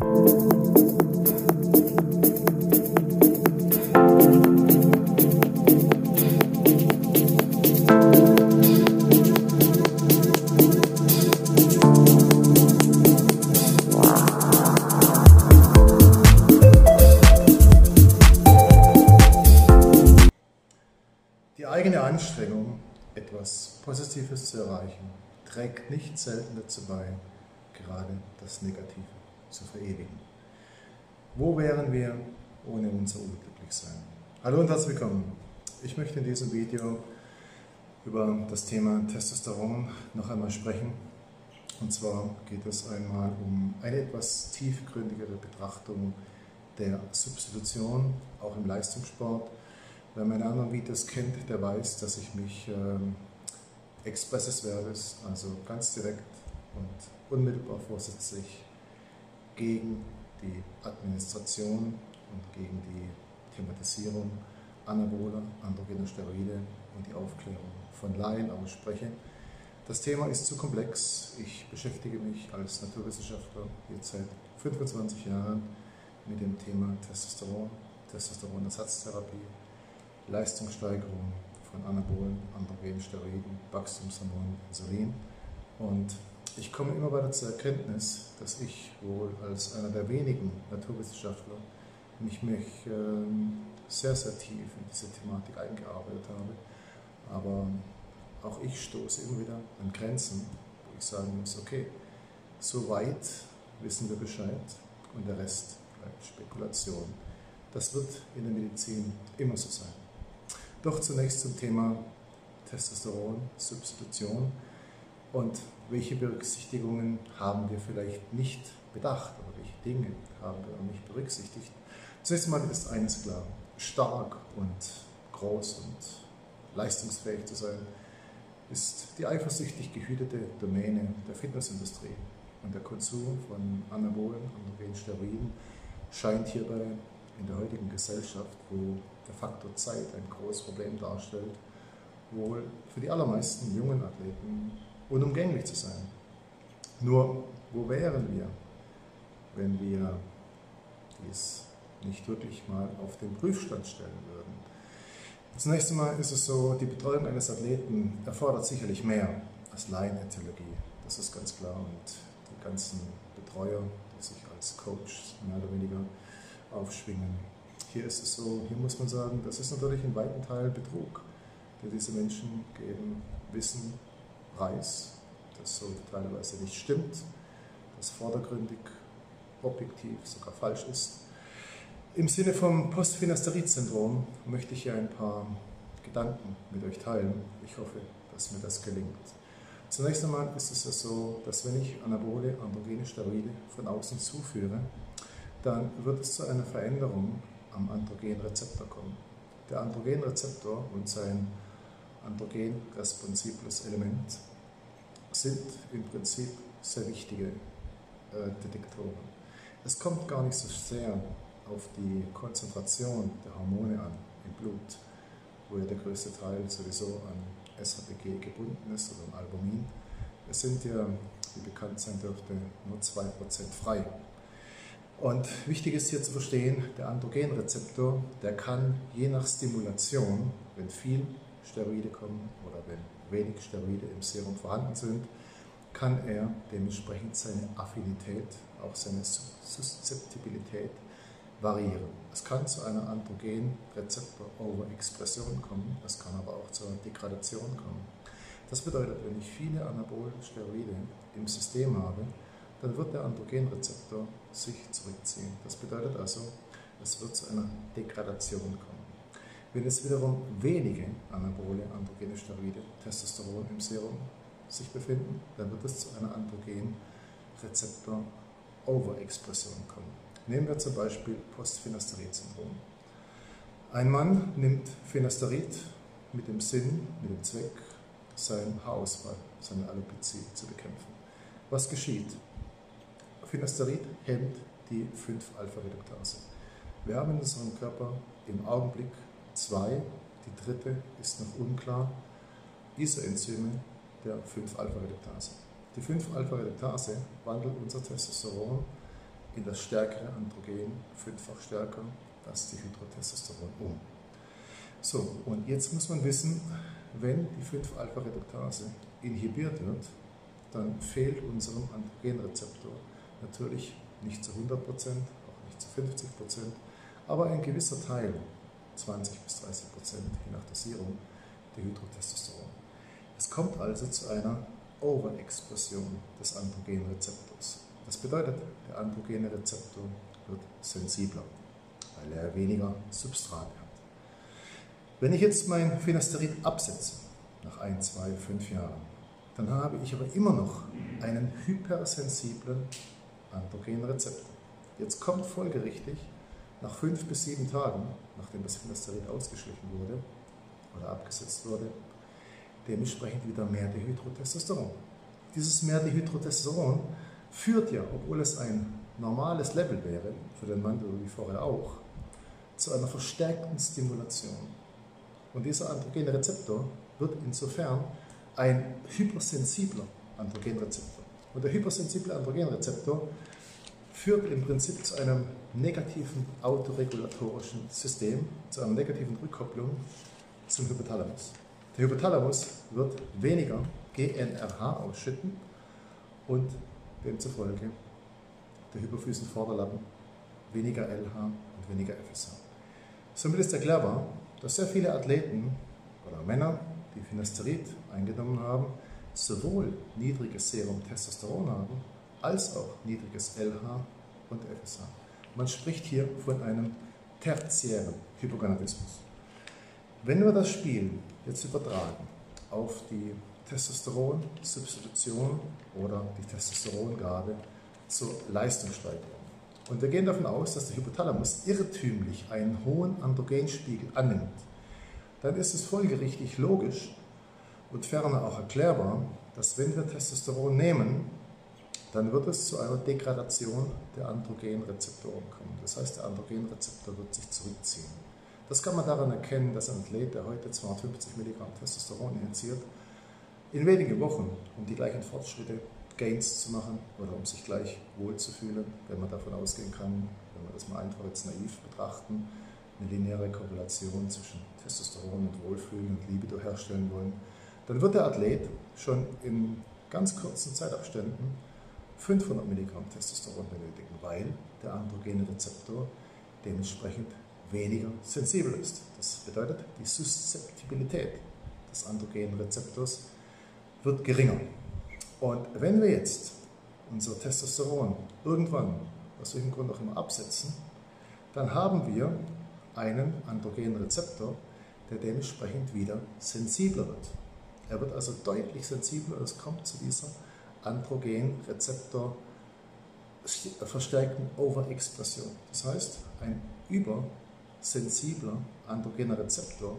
Die eigene Anstrengung, etwas Positives zu erreichen, trägt nicht selten dazu bei, gerade das Negative zu verewigen. Wo wären wir ohne unser Unglücklichsein? Hallo und herzlich willkommen. Ich möchte in diesem Video über das Thema Testosteron noch einmal sprechen. Und zwar geht es einmal um eine etwas tiefgründigere Betrachtung der Substitution, auch im Leistungssport Wer meine anderen Videos kennt, der weiß, dass ich mich ähm, expresses verbes, also ganz direkt und unmittelbar vorsätzlich gegen die Administration und gegen die Thematisierung anaboler, androgener Steroide und die Aufklärung von Laien ausspreche. Das Thema ist zu komplex. Ich beschäftige mich als Naturwissenschaftler jetzt seit 25 Jahren mit dem Thema Testosteron, Testosteronersatztherapie Leistungssteigerung von Anabolen, androgenen Steroiden, Wachstumshormonen, Insulin. Und ich komme immer weiter zur Erkenntnis, dass ich wohl als einer der wenigen Naturwissenschaftler mich, mich ähm, sehr, sehr tief in diese Thematik eingearbeitet habe. Aber auch ich stoße immer wieder an Grenzen, wo ich sagen muss, okay, so weit wissen wir Bescheid und der Rest bleibt Spekulation. Das wird in der Medizin immer so sein. Doch zunächst zum Thema Testosteron, Substitution und welche Berücksichtigungen haben wir vielleicht nicht bedacht oder welche Dinge haben wir nicht berücksichtigt. Zunächst einmal ist eines klar, stark und groß und leistungsfähig zu sein, ist die eifersüchtig gehütete Domäne der Fitnessindustrie. Und der Konsum von Anabolen, androgenen Steroiden, scheint hierbei in der heutigen Gesellschaft, wo der Faktor Zeit ein großes Problem darstellt, wohl für die allermeisten jungen Athleten unumgänglich zu sein. Nur, wo wären wir, wenn wir dies nicht wirklich mal auf den Prüfstand stellen würden? Zunächst einmal ist es so, die Betreuung eines Athleten erfordert sicherlich mehr als Laienetologie. Das ist ganz klar. Und die ganzen Betreuer, die sich als Coach mehr oder weniger aufschwingen. Hier ist es so, hier muss man sagen, das ist natürlich in weiten Teilen Betrug, der diese Menschen geben Wissen preis, das so teilweise nicht stimmt, das vordergründig, objektiv sogar falsch ist. Im Sinne vom Postphilasterid-Syndrom möchte ich hier ein paar Gedanken mit euch teilen. Ich hoffe, dass mir das gelingt. Zunächst einmal ist es ja so, dass wenn ich Anabole, androgene Steroide von außen zuführe, dann wird es zu einer Veränderung am Androgenrezeptor kommen. Der Androgenrezeptor und sein androgenresponsibles Element sind im Prinzip sehr wichtige äh, Detektoren. Es kommt gar nicht so sehr auf die Konzentration der Hormone an im Blut, wo ja der größte Teil sowieso an SHBG gebunden ist oder an Albumin. Es sind ja, wie bekannt sein dürfte, nur 2% frei. Und wichtig ist hier zu verstehen, der Androgenrezeptor, der kann je nach Stimulation, wenn viel Steroide kommen oder wenn wenig Steroide im Serum vorhanden sind, kann er dementsprechend seine Affinität, auch seine Suszeptibilität variieren. Es kann zu einer Androgenrezeptor-Overexpression kommen, es kann aber auch zur Degradation kommen. Das bedeutet, wenn ich viele anabolen Steroide im System habe, dann wird der Androgenrezeptor sich zurückziehen. Das bedeutet also, es wird zu einer Degradation kommen. Wenn es wiederum wenige anabole androgene Steroide, Testosteron im Serum sich befinden, dann wird es zu einer Androgenrezeptor-Overexpression kommen. Nehmen wir zum Beispiel Postphilasterid-Syndrom. Ein Mann nimmt Philasterid mit dem Sinn, mit dem Zweck, seinen Haarausfall, seine Alopezie zu bekämpfen. Was geschieht? Finasterid hemmt die 5-Alpha-Reduktase. Wir haben in unserem Körper im Augenblick zwei, die dritte ist noch unklar, diese Enzyme der 5-Alpha-Reduktase. Die 5-Alpha-Reduktase wandelt unser Testosteron in das stärkere Androgen, fünffach stärker, das Dihydrotestosteron um. So, und jetzt muss man wissen, wenn die 5-Alpha-Reduktase inhibiert wird, dann fehlt unserem Androgenrezeptor natürlich nicht zu 100%, auch nicht zu 50%, aber ein gewisser Teil, 20 bis 30%, je nach Dosierung, Dihydrotestosteron. Es kommt also zu einer Overexpression des Androgenrezeptors. Das bedeutet, der androgene Rezeptor wird sensibler, weil er weniger Substrat hat. Wenn ich jetzt mein Finasterid absetze, nach ein, zwei, fünf Jahren, dann habe ich aber immer noch einen hypersensiblen androgenen Rezeptor. Jetzt kommt folgerichtig, nach fünf bis sieben Tagen, nachdem das Finasterid ausgeschlichen wurde oder abgesetzt wurde, dementsprechend wieder mehr Dihydrotestosteron. Dieses mehr Dihydrotestosteron führt ja, obwohl es ein normales Level wäre, für den Mandel wie vorher auch, zu einer verstärkten Stimulation. Und dieser androgene Rezeptor wird insofern ein hypersensibler Androgenrezeptor. Und der hypersensible Androgenrezeptor führt im Prinzip zu einem negativen autoregulatorischen System, zu einer negativen Rückkopplung zum Hypothalamus. Der Hypothalamus wird weniger GNRH ausschütten und demzufolge der Hypophysenvorderlappen weniger LH und weniger FSH. Somit ist erklärbar, dass sehr viele Athleten oder Männer, die Finasterid eingenommen haben, sowohl niedriges Serum Testosteron haben, als auch niedriges LH und FSH. Man spricht hier von einem tertiären Hypogonadismus. Wenn wir das Spiel jetzt übertragen auf die Testosteronsubstitution oder die Testosterongabe zur Leistungssteigerung. Und wir gehen davon aus, dass der Hypothalamus irrtümlich einen hohen Androgenspiegel annimmt. Dann ist es folgerichtig logisch und ferner auch erklärbar, dass wenn wir Testosteron nehmen, dann wird es zu einer Degradation der Androgenrezeptoren kommen. Das heißt, der Androgenrezeptor wird sich zurückziehen. Das kann man daran erkennen, dass ein Athlet, der heute 250 Milligramm Testosteron injiziert, in wenigen Wochen, um die gleichen Fortschritte, Gains zu machen oder um sich gleich wohlzufühlen, wenn man davon ausgehen kann, wenn wir das mal einfach jetzt naiv betrachten, eine lineare Korrelation zwischen Testosteron und Wohlfühlen und Libido herstellen wollen, dann wird der Athlet schon in ganz kurzen Zeitabständen 500 Milligramm Testosteron benötigen, weil der androgene Rezeptor dementsprechend weniger sensibel ist. Das bedeutet, die Suszeptibilität des androgenen Rezeptors wird geringer. Und wenn wir jetzt unser Testosteron irgendwann, aus welchem Grund auch immer, absetzen, dann haben wir einen androgenen Rezeptor, der dementsprechend wieder sensibler wird. Er wird also deutlich sensibler, es kommt zu dieser Androgen-Rezeptor verstärkten Overexpression. Das heißt, ein übersensibler androgener Rezeptor,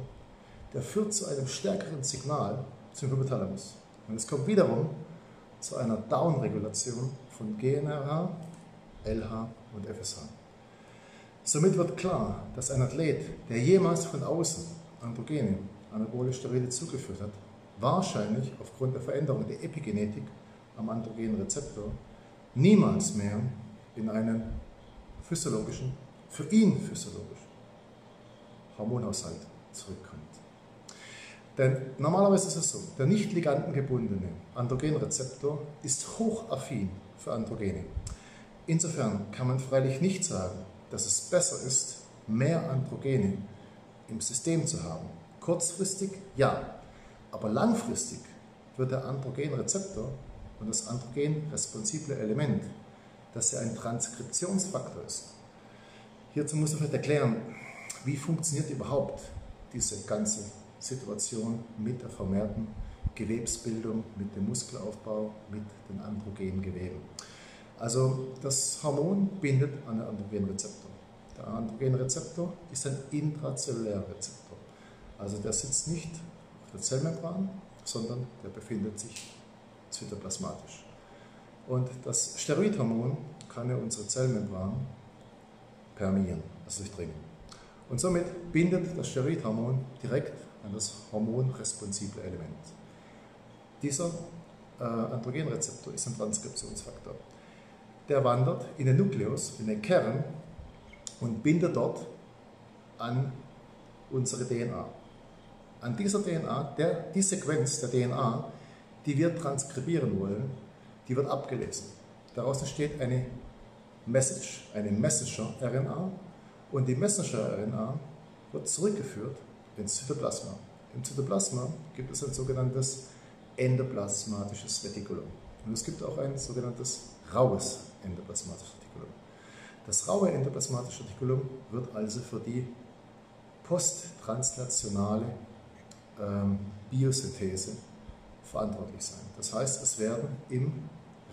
der führt zu einem stärkeren Signal zum Hypothalamus. Und es kommt wiederum zu einer Downregulation von GNRH, LH und FSH. Somit wird klar, dass ein Athlet, der jemals von außen Androgene, anabole Steroide zugeführt hat, wahrscheinlich aufgrund der Veränderung der Epigenetik am androgenen Rezeptor niemals mehr in einen physiologischen, für ihn physiologischen Hormonhaushalt zurückkommt. Denn normalerweise ist es so, der nicht ligandengebundene Androgenrezeptor ist hochaffin für Androgene. Insofern kann man freilich nicht sagen, dass es besser ist, mehr Androgene im System zu haben. Kurzfristig ja, aber langfristig wird der Androgenrezeptor und das androgenresponsible Element, das ja ein Transkriptionsfaktor ist. Hierzu muss man vielleicht erklären, wie funktioniert überhaupt diese ganze Situation mit der vermehrten Gewebsbildung, mit dem Muskelaufbau, mit den androgenen Geweben. Also das Hormon bindet an den Androgenrezeptor. Der Androgenrezeptor ist ein intrazellulärer Rezeptor. Also der sitzt nicht auf der Zellmembran, sondern der befindet sich zytoplasmatisch. Und das Steroidhormon kann ja unsere Zellmembran permeieren, also durchdringen. Und somit bindet das Steroidhormon direkt an das hormonresponsible Element. Dieser äh, Androgenrezeptor ist ein Transkriptionsfaktor. der wandert in den Nukleus, in den Kern und bindet dort an unsere DNA. An dieser DNA, der, die Sequenz der DNA, die wir transkribieren wollen, die wird abgelesen. Daraus entsteht eine Message, eine Messenger-RNA und die Messenger-RNA wird zurückgeführt ins Zytoplasma. Im Zytoplasma gibt es ein sogenanntes endoplasmatisches Retikulum. Und es gibt auch ein sogenanntes raues endoplasmatisches Retikulum. Das raue endoplasmatische Retikulum wird also für die posttranslationale ähm, Biosynthese verantwortlich sein. Das heißt, es werden im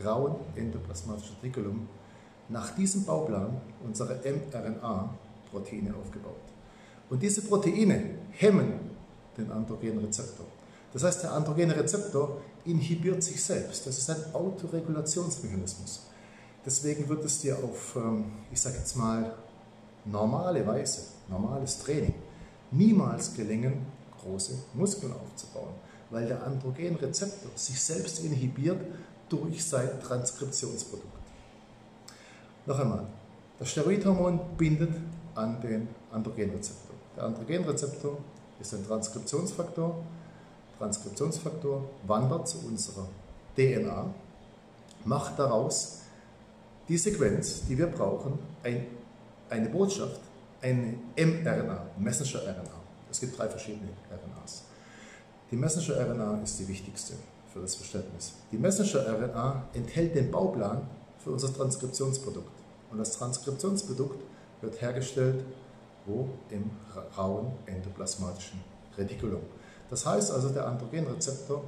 rauen endoplasmatischen Retikulum nach diesem Bauplan unsere mRNA-Proteine aufgebaut. Und diese Proteine hemmen den androgenen Rezeptor. Das heißt, der androgene Rezeptor inhibiert sich selbst. Das ist ein Autoregulationsmechanismus. Deswegen wird es dir auf, ähm, ich sage jetzt mal, normale Weise, normales Training, niemals gelingen, große Muskeln aufzubauen, weil der Androgenrezeptor sich selbst inhibiert durch sein Transkriptionsprodukt. Noch einmal, das Steroidhormon bindet an den Androgenrezeptor. Der Androgenrezeptor ist ein Transkriptionsfaktor. Transkriptionsfaktor wandert zu unserer DNA, macht daraus die Sequenz, die wir brauchen, ein, eine Botschaft, eine mRNA, Messenger-RNA. Es gibt drei verschiedene RNAs. Die Messenger-RNA ist die wichtigste für das Verständnis. Die Messenger-RNA enthält den Bauplan für unser Transkriptionsprodukt. Und das Transkriptionsprodukt wird hergestellt wo? Im rauen endoplasmatischen Retikulum. Das heißt also, der Androgenrezeptor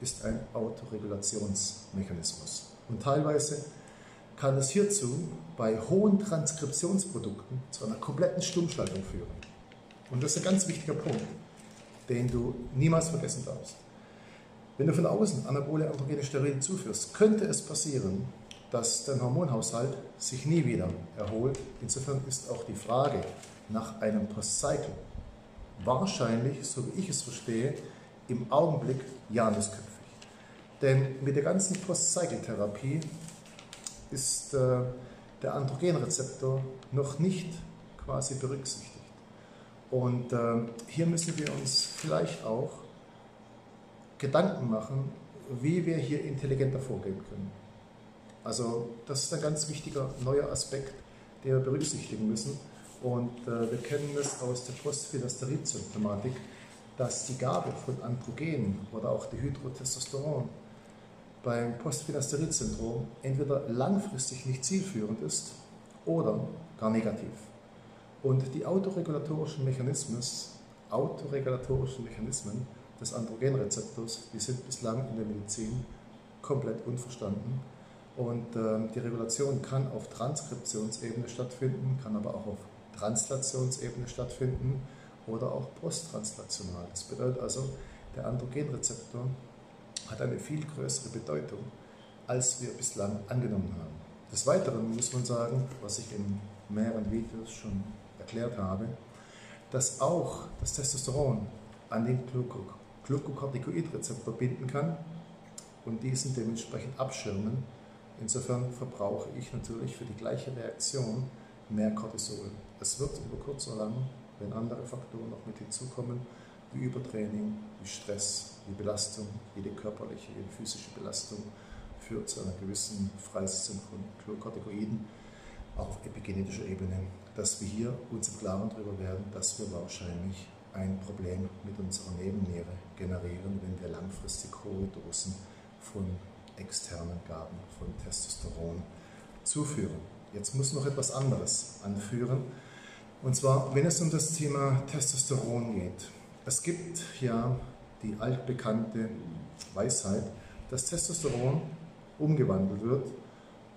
ist ein Autoregulationsmechanismus. Und teilweise kann es hierzu bei hohen Transkriptionsprodukten zu einer kompletten Stummschaltung führen. Und das ist ein ganz wichtiger Punkt, den du niemals vergessen darfst. Wenn du von außen anabole androgene Steroide zuführst, könnte es passieren, dass dein Hormonhaushalt sich nie wieder erholt. Insofern ist auch die Frage nach einem Postcycle wahrscheinlich, so wie ich es verstehe, im Augenblick janusköpfig. Denn mit der ganzen Postcycle-Therapie ist äh, der Androgenrezeptor noch nicht quasi berücksichtigt. Und äh, hier müssen wir uns vielleicht auch Gedanken machen, wie wir hier intelligenter vorgehen können. Also das ist ein ganz wichtiger neuer Aspekt, den wir berücksichtigen müssen. Und äh, wir kennen es aus der Postphilasterid-Symptomatik, dass die Gabe von Androgenen oder auch Dehydrotestosteron beim Postphilasterid-Syndrom entweder langfristig nicht zielführend ist oder gar negativ. Und die autoregulatorischen Mechanismen, autoregulatorischen Mechanismen des Androgenrezeptors, die sind bislang in der Medizin komplett unverstanden. Und äh, die Regulation kann auf Transkriptionsebene stattfinden, kann aber auch auf Translationsebene stattfinden oder auch posttranslational. Das bedeutet also, der Androgenrezeptor hat eine viel größere Bedeutung, als wir bislang angenommen haben. Des Weiteren muss man sagen, was ich in mehreren Videos schon erklärt habe, dass auch das Testosteron an den Glucocorticoidrezeptor binden kann und diesen dementsprechend abschirmen. Insofern verbrauche ich natürlich für die gleiche Reaktion mehr Cortisol. Es wird über kurz oder lang, wenn andere Faktoren noch mit hinzukommen, wie Übertraining, wie Stress, wie Belastung, jede körperliche, jede physische Belastung führt zu einer gewissen Freisetzung von Chlorkortikoiden, auch auf epigenetischer Ebene, dass wir hier uns im Klaren darüber werden, dass wir wahrscheinlich ein Problem mit unserer Nebenniere generieren, wenn wir langfristig hohe Dosen von externen Gaben von Testosteron zuführen. Jetzt muss noch etwas anderes anführen. Und zwar, wenn es um das Thema Testosteron geht. Es gibt ja die altbekannte Weisheit, dass Testosteron umgewandelt wird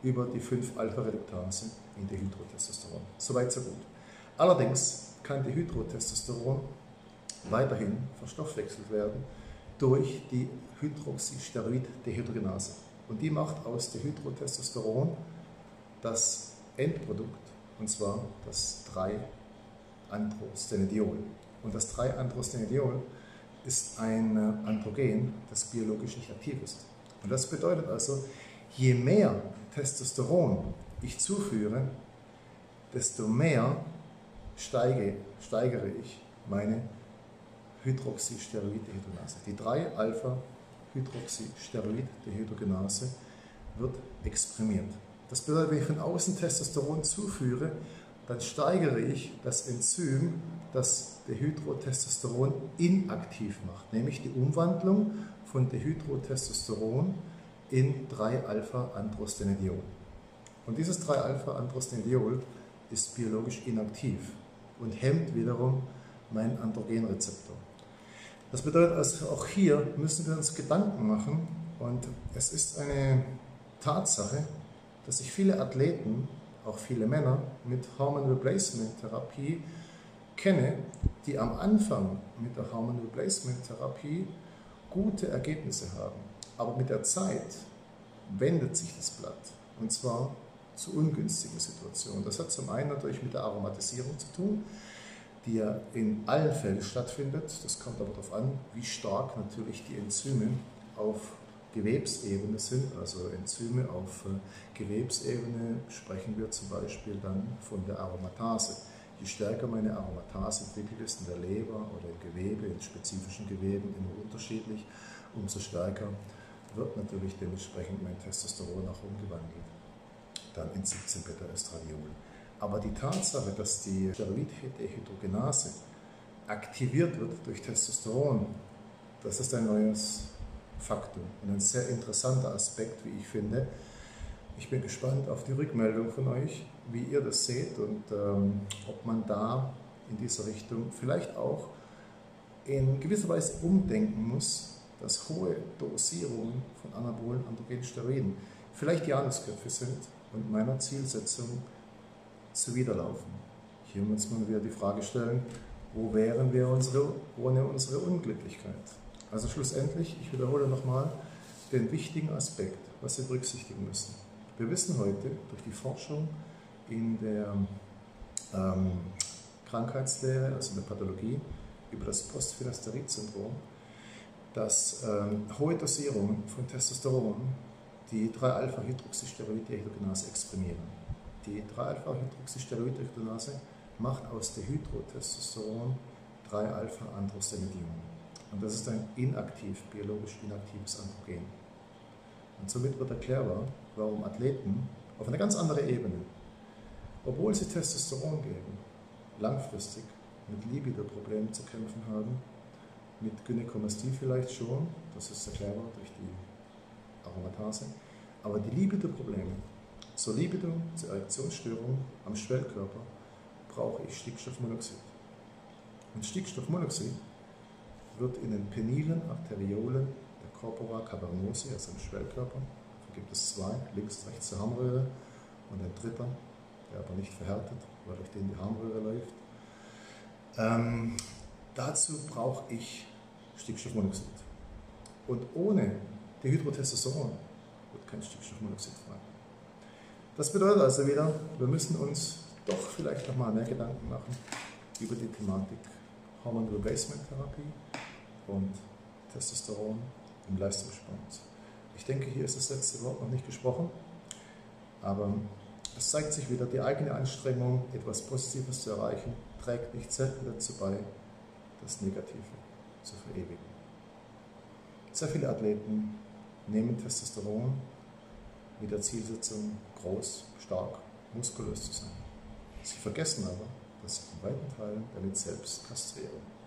über die 5-Alpha-Reduktase in Dehydrotestosteron. Soweit, so gut. Allerdings kann Dehydrotestosteron weiterhin verstoffwechselt werden durch die Hydroxysteroid-Dehydrogenase. Und die macht aus Dehydrotestosteron das Endprodukt, und zwar das 3-Androstenediol. Und das 3-Androstenediol ist ein Androgen, das biologisch nicht aktiv ist. Und das bedeutet also, Je mehr Testosteron ich zuführe, desto mehr steige, steigere ich meine Hydroxysteroid-Dehydrogenase. Die 3-Alpha-Hydroxysteroid-Dehydrogenase wird exprimiert. Das bedeutet, wenn ich von außen Testosteron zuführe, dann steigere ich das Enzym, das Dehydrotestosteron inaktiv macht, nämlich die Umwandlung von Dehydrotestosteron in 3-Alpha-Androstenediol. Und dieses 3-Alpha-Androstenediol ist biologisch inaktiv und hemmt wiederum meinen Androgenrezeptor. Das bedeutet also, auch hier müssen wir uns Gedanken machen und es ist eine Tatsache, dass sich viele Athleten, auch viele Männer, mit Hormone Replacement Therapie kenne, die am Anfang mit der Hormone Replacement Therapie gute Ergebnisse haben. Aber mit der Zeit wendet sich das Blatt und zwar zu ungünstigen Situationen. Das hat zum einen natürlich mit der Aromatisierung zu tun, die ja in allen Fällen stattfindet. Das kommt aber darauf an, wie stark natürlich die Enzyme auf Gewebsebene sind, also Enzyme auf äh, Gewebsebene, sprechen wir zum Beispiel dann von der Aromatase. Je stärker meine Aromatase entwickelt ist in der Leber oder im Gewebe, in spezifischen Geweben, immer unterschiedlich, umso stärker wird natürlich dementsprechend mein Testosteron auch umgewandelt, dann in 17-Beta-Östradiol. Aber die Tatsache, dass die Steroiddehydrogenase aktiviert wird durch Testosteron, das ist ein neues Faktum und ein sehr interessanter Aspekt, wie ich finde. Ich bin gespannt auf die Rückmeldung von euch, wie ihr das seht und ähm, ob man da in dieser Richtung vielleicht auch in gewisser Weise umdenken muss, dass hohe Dosierungen von anabolen androgenen Steroiden vielleicht Janusköpfe sind und meiner Zielsetzung zuwiderlaufen. Hier muss man wieder die Frage stellen, wo wären wir unsere, ohne unsere Unglücklichkeit? Also schlussendlich, ich wiederhole nochmal, den wichtigen Aspekt, was wir berücksichtigen müssen. Wir wissen heute durch die Forschung in der ähm, Krankheitslehre, also in der Pathologie, über das Postphilasterid-Syndrom, dass ähm, hohe Dosierungen von Testosteron die 3-Alpha-Hydroxysteroid-Dehydrogenase exprimieren. Die 3-Alpha-Hydroxysteroid-Dehydrogenase macht aus Dehydrotestosteron 3-Alpha-Androstenediol. Und das ist ein inaktiv, biologisch inaktives Androgen. Und somit wird erklärbar, warum Athleten auf eine ganz andere Ebene, obwohl sie Testosteron geben, langfristig mit Libido-Problemen zu kämpfen haben, mit Gynäkomastie vielleicht schon, das ist erklärbar durch die Aromatase, aber die Libido-Probleme, zur Libido, zur Erektionsstörung am Schwellkörper, brauche ich Stickstoffmonoxid. Und Stickstoffmonoxid wird in den penilen Arteriolen der Corpora cavernosi, also im Schwellkörper, da gibt es zwei, links, rechts der Harnröhre und ein dritter, der aber nicht verhärtet, weil durch den die Harnröhre läuft. Ähm, dazu brauche ich Stickstoffmonoxid. Und ohne Dehydrotestosteron wird kein Stickstoffmonoxid frei. Das bedeutet also wieder, wir müssen uns doch vielleicht nochmal mehr Gedanken machen über die Thematik Hormone Replacement Therapie und Testosteron im Leistungssport. Ich denke, hier ist das letzte Wort noch nicht gesprochen, aber es zeigt sich wieder, die eigene Anstrengung, etwas Positives zu erreichen, trägt nicht selten dazu bei, das Negative zu verewigen. Sehr viele Athleten nehmen Testosteron mit der Zielsetzung, groß, stark, muskulös zu sein. Sie vergessen aber, dass sie in weiten Teilen damit selbst kastrieren.